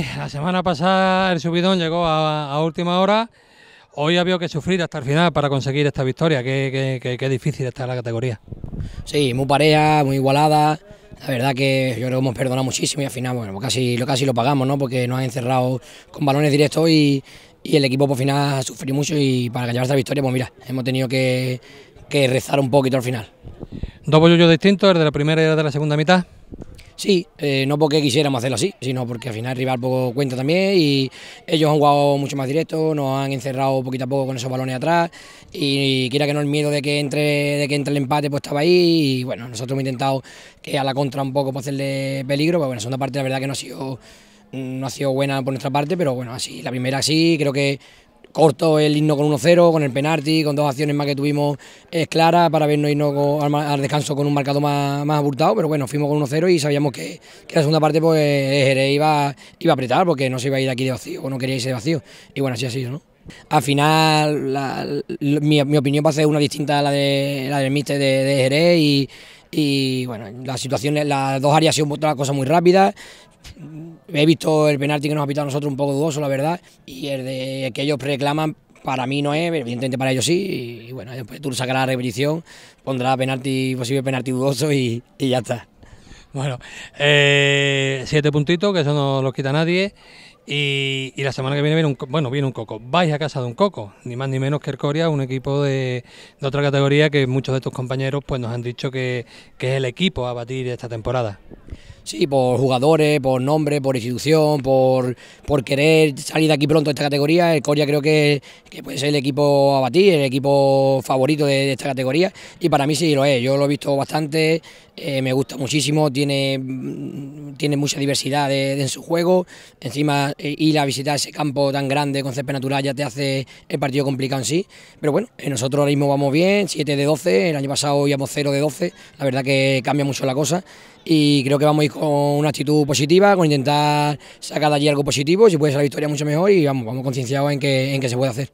La semana pasada el subidón llegó a, última hora. Hoy ha habido que sufrir hasta el final para conseguir esta victoria. Qué, qué, difícil está la categoría. Sí, muy pareja, muy igualada. La verdad que yo creo que hemos perdonado muchísimo y al final, bueno, casi, casi lo pagamos, ¿no? Porque nos han encerrado con balones directos y, el equipo por final ha sufrido mucho y para llevar esta victoria, pues mira, hemos tenido que, rezar un poquito al final. Dos bollos distintos, el de la primera y el de la segunda mitad. Sí, eh, no porque quisiéramos hacerlo así, sino porque al final el rival poco cuenta también y ellos han jugado mucho más directo, nos han encerrado poquito a poco con esos balones atrás y, quiera que no el miedo de que entre de que entre el empate pues estaba ahí y bueno, nosotros hemos intentado que a la contra un poco para hacerle peligro, pero bueno, la segunda parte la verdad que no ha sido no ha sido buena por nuestra parte, pero bueno, así la primera sí, creo que corto el himno con 1-0, con el penalti, con dos acciones más que tuvimos es clara para vernos irnos al, descanso con un marcado más, más abultado, pero bueno, fuimos con 1-0 y sabíamos que, la segunda parte pues Jerez iba, iba a apretar porque no se iba a ir aquí de vacío o no quería irse de vacío y bueno, así ha sido, ¿no? Al final, mi, opinión va a ser una distinta a la, de, la del míster de, de Jerez y, y bueno, la situación, las dos áreas han sido una cosa muy rápida. He visto el penalti que nos ha pitado a nosotros un poco dudoso, la verdad, y el de que ellos reclaman, para mí no es, evidentemente para ellos sí, y bueno, después tú sacarás la repetición, pondrá penalti, posible penalti dudoso y, ya está. Bueno, eh, siete puntitos, que eso no los quita nadie. Y, la semana que viene viene un, bueno, viene un coco. Vais a casa de un coco, ni más ni menos que el Coria, un equipo de, otra categoría que muchos de tus compañeros pues nos han dicho que, que es el equipo a batir esta temporada. Sí, por jugadores, por nombre, por institución, por, por querer salir de aquí pronto de esta categoría. El Coria creo que, puede ser el equipo a batir, el equipo favorito de, esta categoría. Y para mí sí lo es. Yo lo he visto bastante, eh, me gusta muchísimo, tiene, tiene mucha diversidad en su juego. Encima, eh, ir a visitar ese campo tan grande con césped natural ya te hace el partido complicado en sí. Pero bueno, eh, nosotros ahora mismo vamos bien, 7 de 12. El año pasado íbamos 0 de 12. La verdad que cambia mucho la cosa. Y creo que vamos a ir con una actitud positiva, con intentar sacar de allí algo positivo, si puede ser la victoria mucho mejor y vamos, vamos concienciados en que, en que se puede hacer.